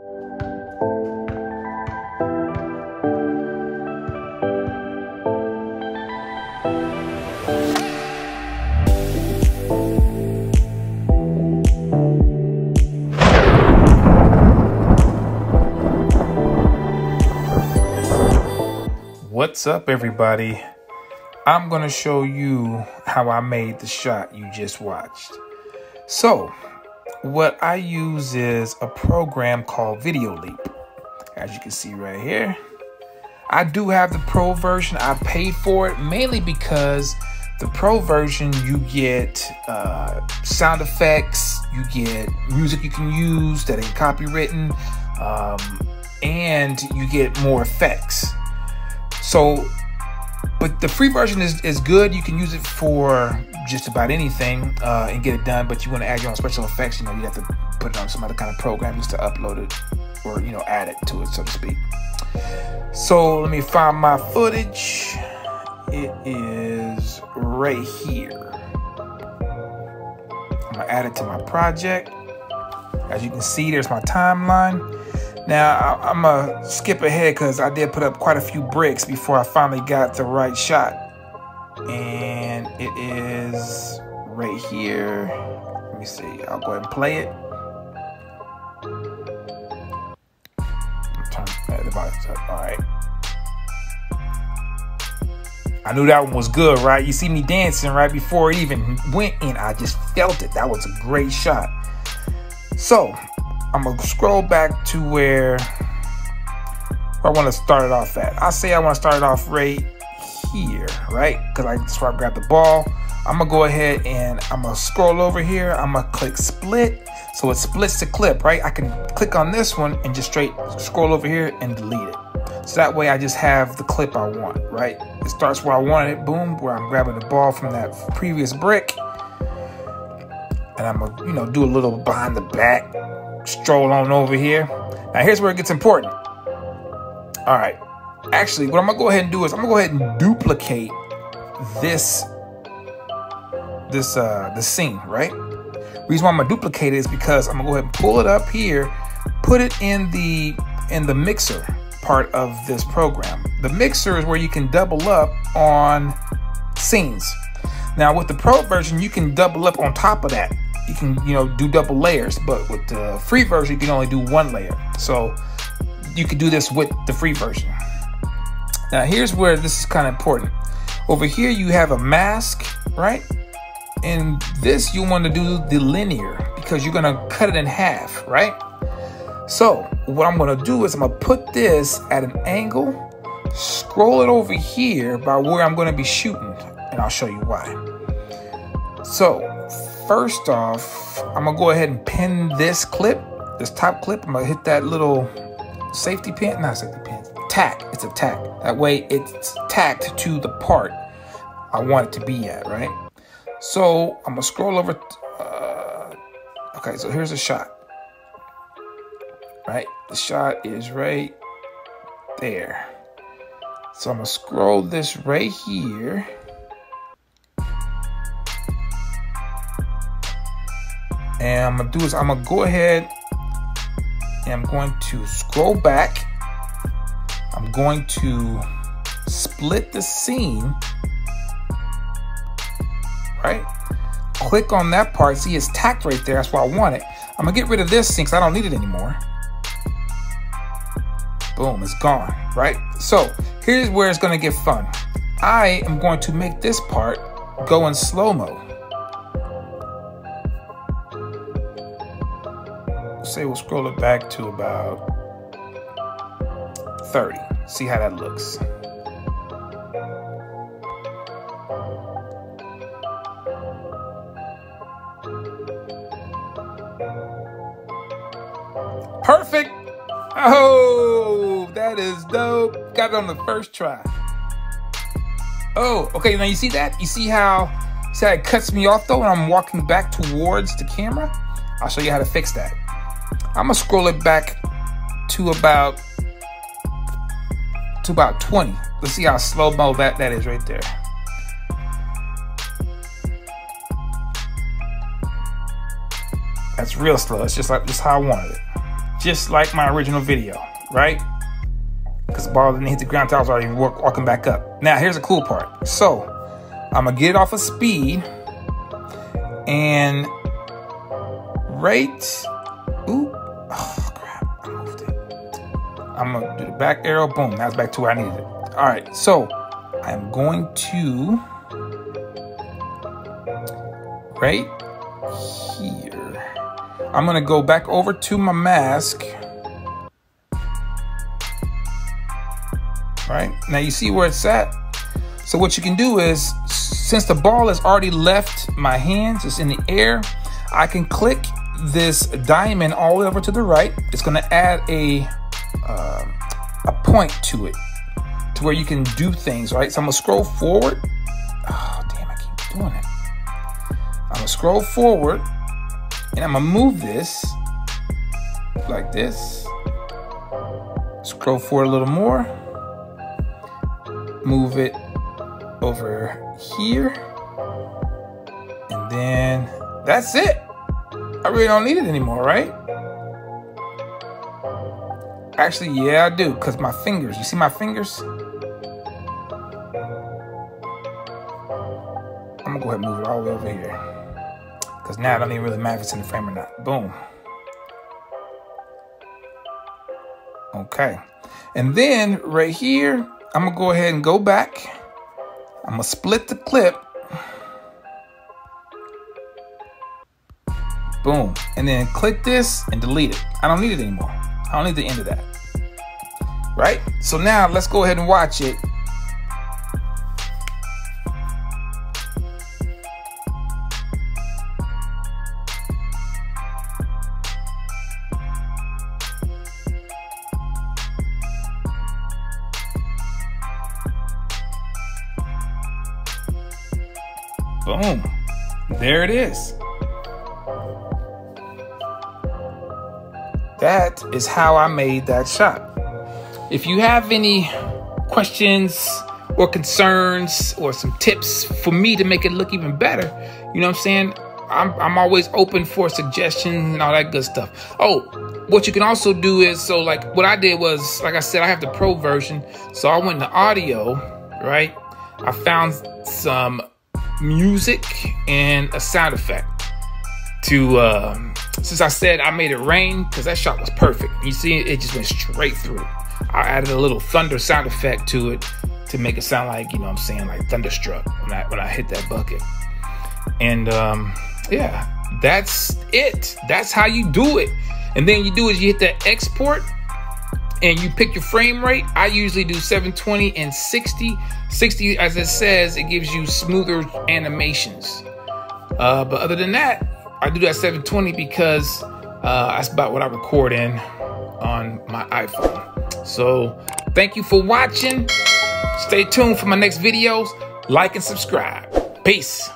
What's up, everybody? I'm going to show you how I made the shot you just watched. So, what I use is a program called Videoleap. As you can see right here. I do have the pro version. I paid for it mainly because the pro version you get uh, sound effects, you get music you can use that ain't copywritten, um, and you get more effects. So, but the free version is, is good. You can use it for just about anything uh, and get it done. But you want to add your own special effects, you know, you have to put it on some other kind of program just to upload it or, you know, add it to it, so to speak. So let me find my footage. It is right here. I'm gonna add it to my project. As you can see, there's my timeline. Now, I'm going to skip ahead because I did put up quite a few bricks before I finally got the right shot. And it is right here. Let me see. I'll go ahead and play it. Turn the volume up. All right. I knew that one was good, right? You see me dancing right before it even went in. I just felt it. That was a great shot. So, I'm gonna scroll back to where, where I want to start it off at. I say I want to start it off right here, right? Because I that's where I grab the ball. I'm gonna go ahead and I'm gonna scroll over here. I'm gonna click split, so it splits the clip, right? I can click on this one and just straight scroll over here and delete it. So that way I just have the clip I want, right? It starts where I wanted it, boom, where I'm grabbing the ball from that previous brick. And I'm gonna, you know, do a little behind the back, stroll on over here. Now here's where it gets important. All right. Actually, what I'm gonna go ahead and do is I'm gonna go ahead and duplicate this this uh the scene, right? Reason why I'm gonna duplicate it is because I'm gonna go ahead and pull it up here, put it in the in the mixer part of this program. The mixer is where you can double up on scenes. Now with the pro version, you can double up on top of that you can you know do double layers but with the free version you can only do one layer. So you can do this with the free version. Now here's where this is kind of important. Over here you have a mask right? And this you want to do the linear because you're going to cut it in half right? So what I'm going to do is I'm to put this at an angle scroll it over here by where I'm going to be shooting and I'll show you why. So first off, I'm gonna go ahead and pin this clip, this top clip. I'm gonna hit that little safety pin, not safety pin, tack. It's a tack. That way it's tacked to the part I want it to be at, right? So I'm gonna scroll over. Uh, okay, so here's a shot. Right, the shot is right there. So I'm gonna scroll this right here. And I'm gonna do is I'm gonna go ahead and I'm going to scroll back. I'm going to split the scene, right? Click on that part. See, it's tacked right there. That's why I want it. I'm gonna get rid of this scene because I don't need it anymore. Boom, it's gone, right? So here's where it's gonna get fun. I am going to make this part go in slow-mo. Say we'll scroll it back to about 30. See how that looks. Perfect. Oh, that is dope. Got it on the first try. Oh, okay. Now you see that? You see how, see how it cuts me off though when I'm walking back towards the camera? I'll show you how to fix that. I'm gonna scroll it back to about to about 20. Let's see how slow mo that that is right there. That's real slow. It's just like just how I wanted it. just like my original video, right? Because the ball didn't hit the ground I was already walking back up. Now, here's the cool part. So, I'm to get it off of speed. And right... Oh, crap. I moved it. I'm going to do the back arrow. Boom. That's back to where I needed it. All right. So, I'm going to... Right here. I'm going to go back over to my mask. right? Now you see where it's at. So what you can do is, since the ball has already left my hands, it's in the air, I can click this diamond all the way over to the right. It's gonna add a, uh, a point to it, to where you can do things, right? So I'm gonna scroll forward. Oh, damn, I keep doing it. I'm gonna scroll forward, and I'm gonna move this like this. Scroll forward a little more move it over here. And then that's it. I really don't need it anymore, right? Actually, yeah, I do, because my fingers, you see my fingers? I'm gonna go ahead and move it all the way over here. Because now it don't even really matter if it's in the frame or not. Boom. Okay. And then right here, I'm gonna go ahead and go back. I'm gonna split the clip. Boom. And then click this and delete it. I don't need it anymore. I don't need the end of that. Right? So now let's go ahead and watch it Boom. There it is. That is how I made that shot. If you have any questions or concerns or some tips for me to make it look even better, you know what I'm saying? I'm, I'm always open for suggestions and all that good stuff. Oh, what you can also do is, so like what I did was, like I said, I have the pro version. So I went to audio, right? I found some music and a sound effect to uh, since I said I made it rain because that shot was perfect. You see, it just went straight through. I added a little thunder sound effect to it to make it sound like you know what I'm saying like thunderstruck when I when I hit that bucket. And um, yeah, that's it. That's how you do it. And then you do is you hit that export and you pick your frame rate, I usually do 720 and 60. 60, as it says, it gives you smoother animations. Uh, but other than that, I do that 720 because uh, that's about what I record in on my iPhone. So thank you for watching. Stay tuned for my next videos. Like and subscribe. Peace.